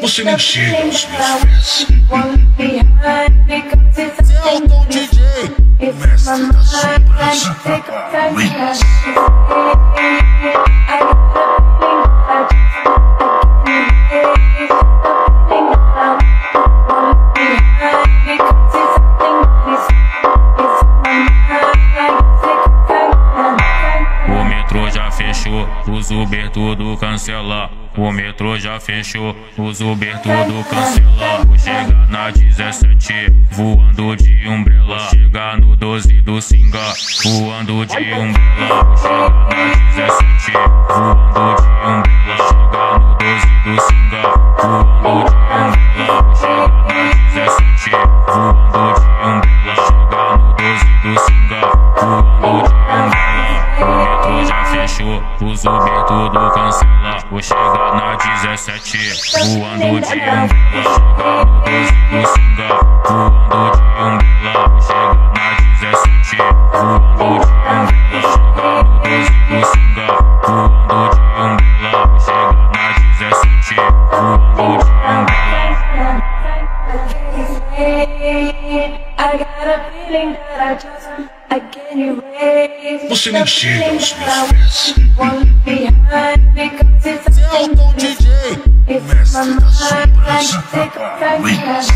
Você nem chega aos meus pés. Thing Celton DJ. Mestre da mind sombras. Fechou, os Uber tudo cancela. O metrô já fechou, os Uber tudo cancela. Vou chegar na 17, voando de umbrella. Vou chegar no 12 do Singa, voando de umbrella. Vou chegar na 17, Uber tudo cancela. Vou chegar na 17, voando de umbrella. Chegar no 12 do Singa, voando de umbrella. Vou chegar na 17, voando de umbrella. Chegar no 12 do Singa, voando de umbrella. Vou chegar na 17, voando de umbrella. I got a feeling that I just. Você nem chega aos meus pés. Celton DJ. Mestre my da mind sombras.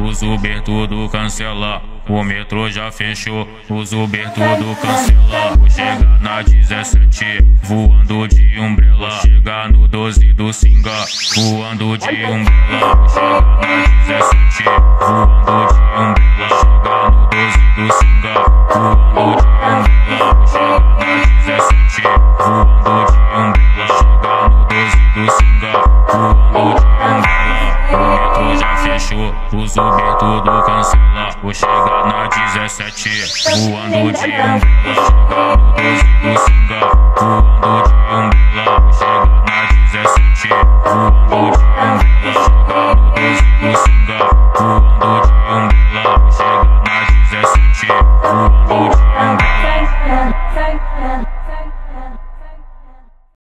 Os Uber tudo cancela. O metrô já fechou, os Uber tudo cancela. Vou chegar na 17, voando de umbrella. Vou chegar no 12 do Singa, voando de umbrella. Vou chegar na 17, voando de umbrella. Uso o método cancela, vou chegar na 17 Voando de umbela, chega no 12 do singa. Voando de umbela, vou chegar na 17 Voando de umbela, chega no 12 do singa. Voando de umbela, vou chegar na 17 Voando de umbela